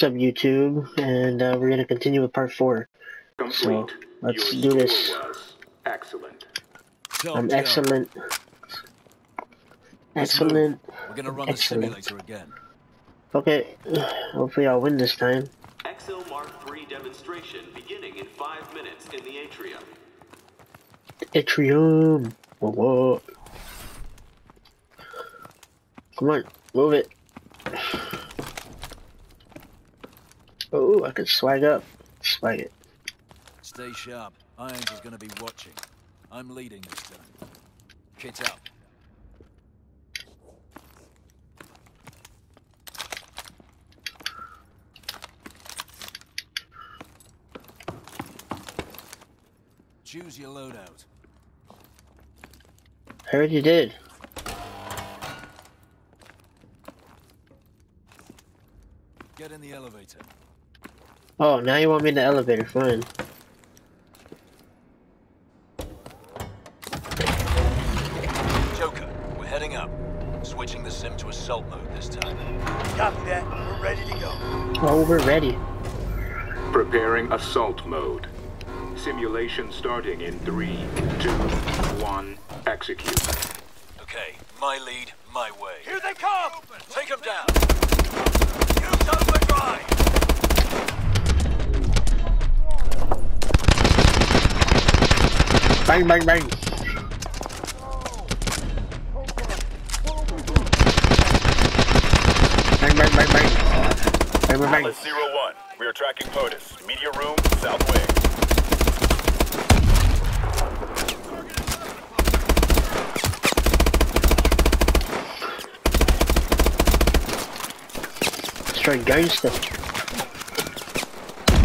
What's up, YouTube? And uh, we're gonna continue with part four. Complete. So, let's Your do this. excellent. Job I'm done. excellent. Excellent. We're gonna run Excellent. the simulator again. Okay, hopefully I'll win this time. Excel Mark III demonstration beginning in five minutes in the atrium. Atrium. Whoa, whoa. Come on, move it. Oh, I could swag up. Swag it. Stay sharp. Irons is gonna be watching. I'm leading this time. Kit up. Choose your loadout. I heard you did. Get in the elevator. Oh, now you want me in the elevator. Fine. Joker, we're heading up. Switching the sim to assault mode this time. Copy that. We're ready to go. Oh, we're ready. Preparing assault mode. Simulation starting in three, two, one, execute. Okay, my lead, my way. Here they come! Take them down. Use overdrive! Bang, bang, bang. Bang, bang, bang, bang. Bang, bang, bang. Atlas Zero One. We are tracking POTUS. Media room, south wing. Straight gangster.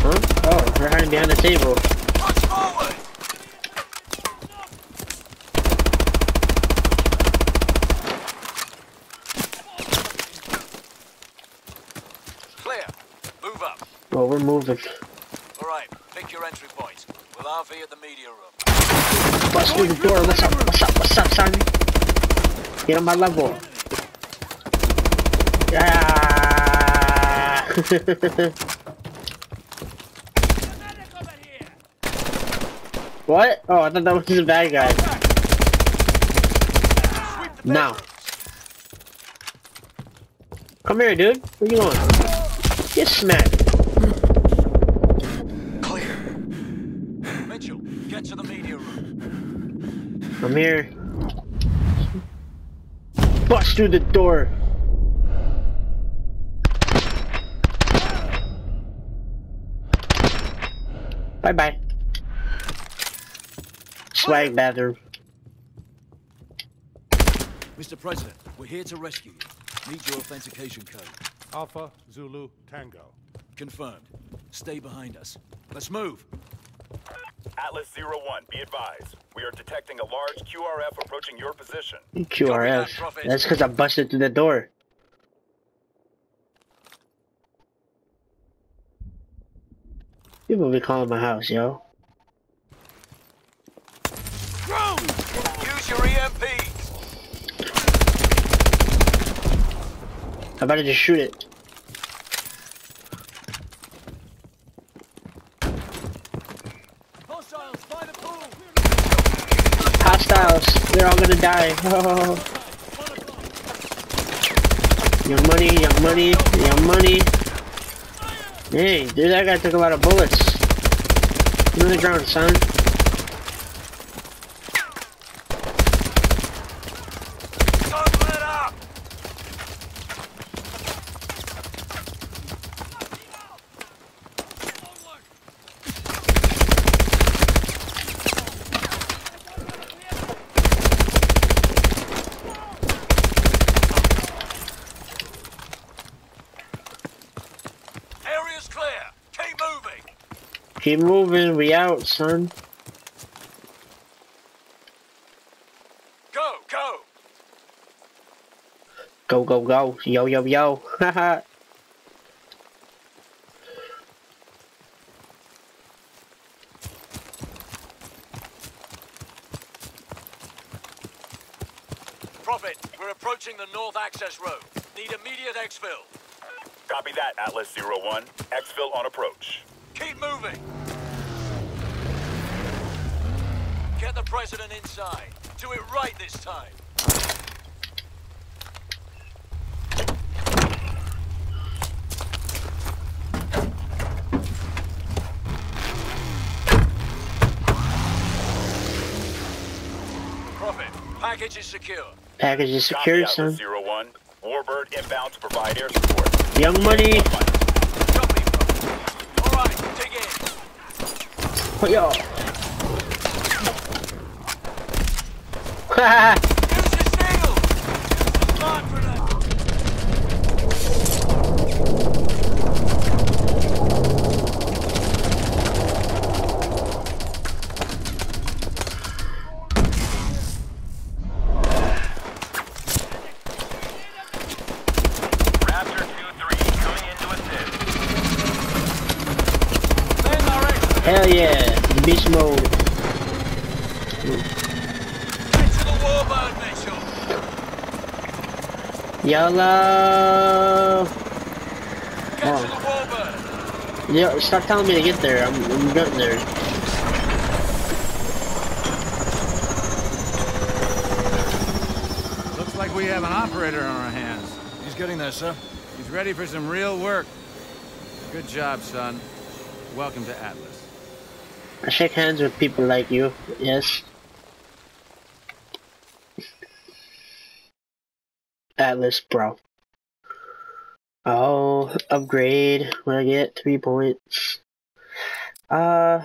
Huh? Oh, they're hiding behind the table. Push forward! Clear. Move up. Well, we're moving. All right, pick your entry point. We'll RV at the media room. Bust through the door. What's up? What's up? What's up, son? Get on my level. Yeah. what? Oh, I thought that was just a bad guy. Now. Come here, dude. Where you going? Get smacked. Clear. Mitchell, get to the media room. I'm here. Bust through the door. Bye bye. Swag bathroom. Mr. President, we're here to rescue you. Need your authentication code. Alpha Zulu Tango. Confirmed. Stay behind us. Let's move. Atlas Zero One. Be advised. We are detecting a large QRF approaching your position. QRF. That's because I busted through the door. People be calling my house, yo. Use your E EMPs. I better just shoot it. Hostiles. They're all gonna die. Young money, young money, young money. Hey, dude, that guy took a lot of bullets. Get on the ground, son. Don't let up! Area's clear. Keep moving. Keep moving, we out, son. Go, go. Go, go, go. Yo, yo, yo. Haha. Prophet, we're approaching the north access road. Need immediate exfil. Copy that, Atlas Zero One. Exfil on approach. Keep moving. Get the president inside. Do it right this time. Prophet, package is secure. Package is secure, Atlas son. Zero One. Warbird inbound to provide air support. Young money. Copy, Prophet. All right, dig in. Oh, yo. Haha. Use the steel. Mark for that. Raptor 2-3 coming in to assist. Men are excellent. Hell yeah. Beast mode. Get to the warbird, Mitchell. YOLO. Get Oh. to the warbird. Yo, stop telling me to get there. I'm, I'm getting there. Looks like we have an operator on our hands. He's getting there, sir. He's ready for some real work. Good job, son. Welcome to Atlas. I shake hands with people like you. Yes. Atlas, bro. Oh, upgrade. When I get three points. Uh.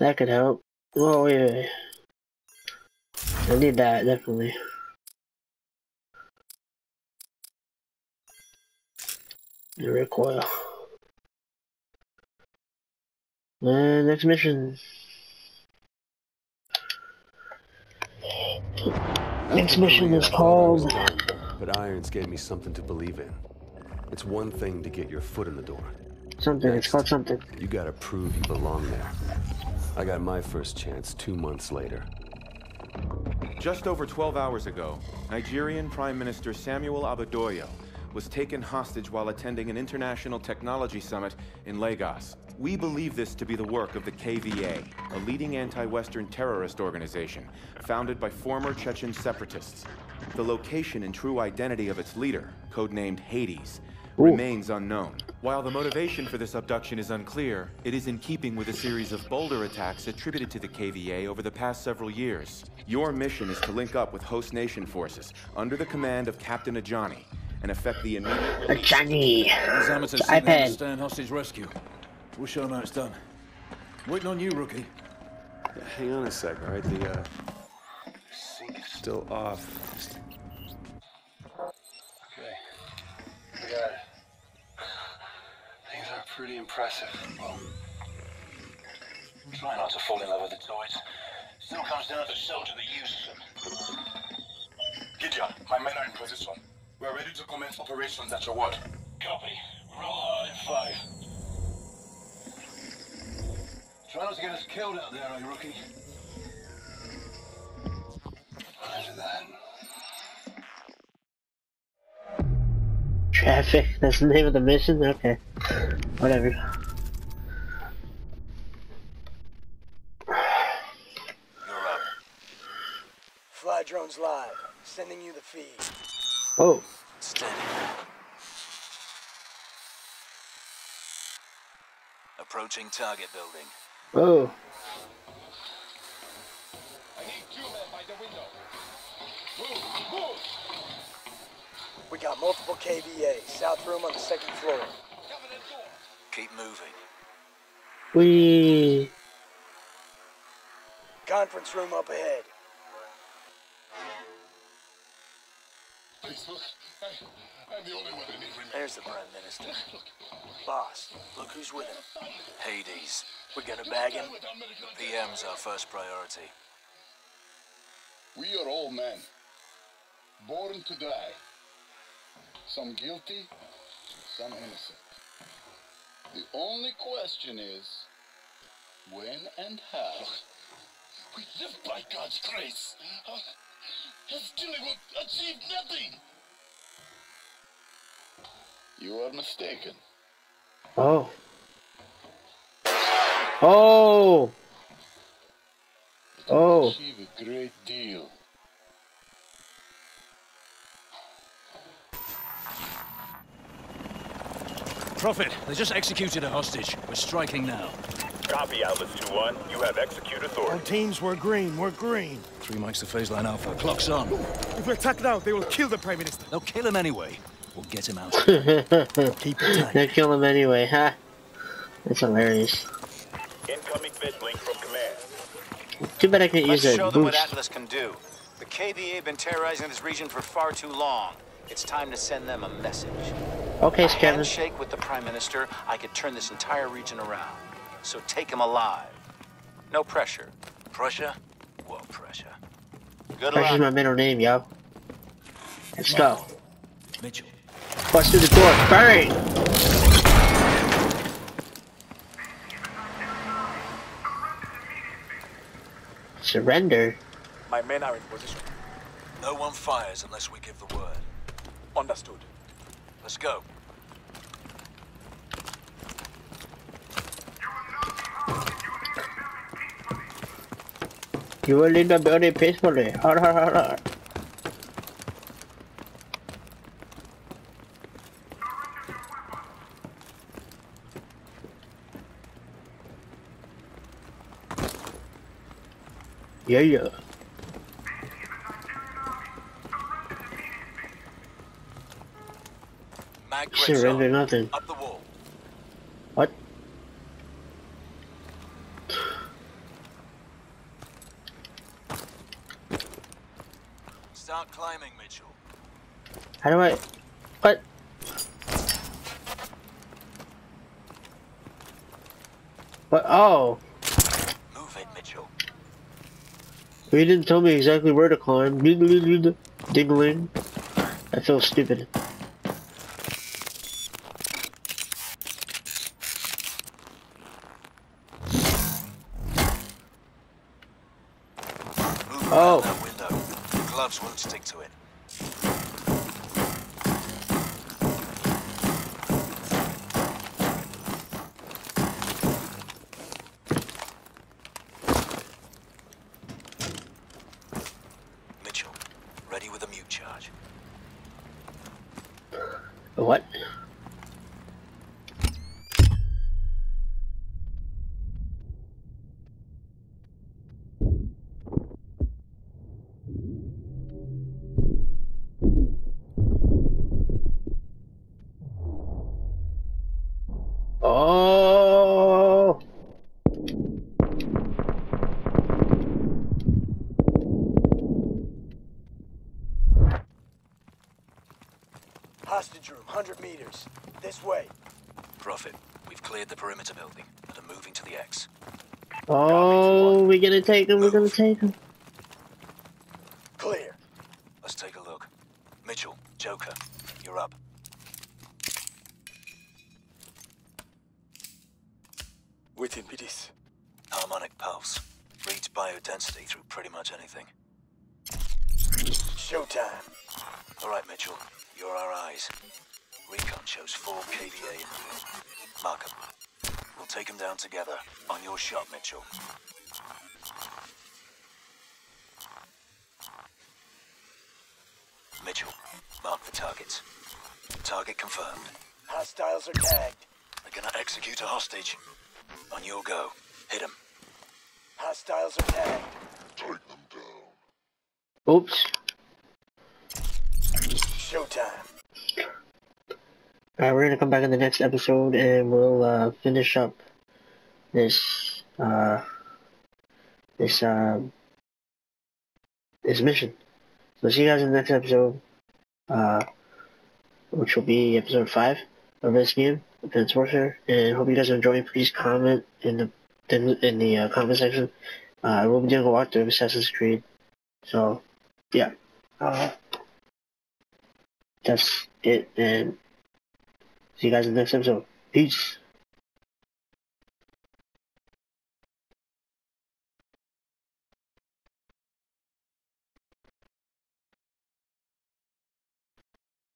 That could help. Oh, wait. I need that, definitely. The recoil. And next mission. Next mission is called. But Irons gave me something to believe in. It's one thing to get your foot in the door. Something. It's called something. You gotta prove you belong there. I got my first chance two months later. Just over 12 hours ago, Nigerian Prime Minister Samuel Abadoyo was taken hostage while attending an international technology summit in Lagos. We believe this to be the work of the KVA, a leading anti-Western terrorist organization founded by former Chechen separatists. The location and true identity of its leader, codenamed Hades, remains unknown. While the motivation for this abduction is unclear, it is in keeping with a series of bolder attacks attributed to the KVA over the past several years. Your mission is to link up with host nation forces under the command of Captain Ajani and effect the immediate A Johnny. These amateurs It's think they iPad. hostage rescue. We'll show them how it's done. Waiting on you, rookie. Hang on a sec, all right? The, uh... Sync is still off. Just- Okay. We got it. Things are pretty impressive. Well, Try not to fall in love with the toys. Still comes down to the soldier the use of them. Gideon, my men are in position. We're ready to commence operations at your word. Copy. Roll hard in five. Try not to get us killed out there, eh, rookie? Roger that. Traffic. That's the name of the mission? Okay. Whatever. You're up. Fly drones live. Sending you the feed. Oh. Steady. Approaching target building. Oh. We got multiple KVA. South room on the second floor. Keep moving. We. Conference room up ahead. I'm the only one that need There's the Prime Minister. Boss, look who's with him. Hades. We're gonna bag him. PM's our first priority. We are all men, born to die. Some guilty, some innocent. The only question is, when and how? We live by God's grace. Still will achieve nothing. You are mistaken. Oh. Oh. Oh. Achieve a great deal. Prophet, they just executed a hostage. We're striking now. Copy, Atlas 2-1. You have execute Our authority. teams were green, we're green. Three mics to phase line Alpha. Clock's on. If we attack now, they will kill the Prime Minister. They'll kill him anyway. We'll get him out. Keep it tight. They'll kill him anyway, huh? That's hilarious. Incoming vid link from command. Too bad I can't Let's use show that them what. Atlas can do. The KVA have been terrorizing this region for far too long. It's time to send them a message. Okay, a Kevin. handshake with the Prime Minister, I could turn this entire region around. So take him alive. No pressure. Prussia? Well, pressure. Good Pressure's luck. my middle name, yo. Let's go. Mitchell. Bust through the door. Bang! Surrender? My men are in position. No one fires unless we give the word. Understood. Let's go. You will leave the building peacefully. Har, har. Yeah, yeah. Mag Surrender on. nothing. Up the wall. What? Start climbing, Mitchell. How do I... What? What? Oh. Move it, Mitchell. You didn't tell me exactly where to climb. Dingling. I feel stupid. Move Oh. around that window. The gloves won't stick to it. Mitchell, ready with a mute charge. What? Oh! Hostage room, 100 meters. This way. Prophet, we've cleared the perimeter building and are moving to the X. Oh, we're gonna take him, we're gonna take him. Clear. Let's take a look. Mitchell, Joker, you're up. Within PDs. Harmonic pulse. Reads biodensity through pretty much anything. Showtime. All right, Mitchell, you're our eyes. Recon shows four KVA in the Mark 'em. We'll take them down together. On your shot, Mitchell. Mitchell, mark the targets. Target confirmed. Hostiles are tagged. They're gonna execute a hostage. On your go. Hit them. Hostiles are tagged. Take them down. Oops. Showtime. Alright, we're gonna come back in the next episode and we'll uh, finish up this uh this um this mission. So see you guys in the next episode, uh which will be episode five of this game, Advanced Warfare. And hope you guys are enjoying. Please comment in the in, in the uh, comment section. Uh, I will be doing a walkthrough of Assassin's Creed. So yeah. Uh, that's it and See you guys in the next episode. Peace.